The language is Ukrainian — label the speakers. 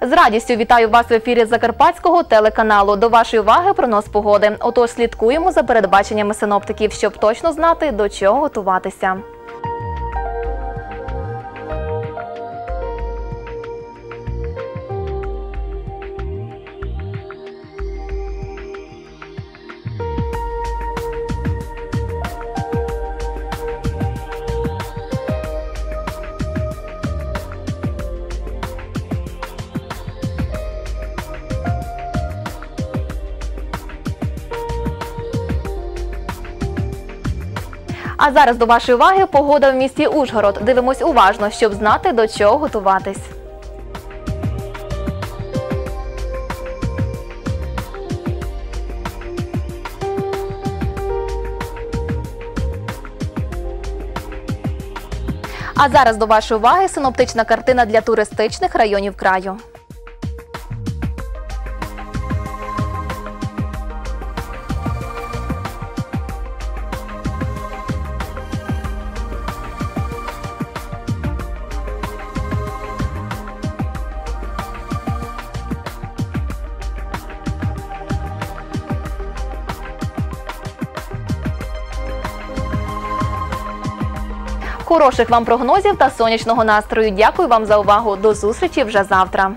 Speaker 1: З радістю вітаю вас в ефірі Закарпатського телеканалу. До вашої уваги пронос погоди. Отож слідкуємо за передбаченнями синоптиків, щоб точно знати, до чого готуватися. А зараз до вашої уваги погода в місті Ужгород. Дивимось уважно, щоб знати, до чого готуватись. А зараз до вашої уваги синоптична картина для туристичних районів краю. Хороших вам прогнозів та сонячного настрою. Дякую вам за увагу. До зустрічі вже завтра.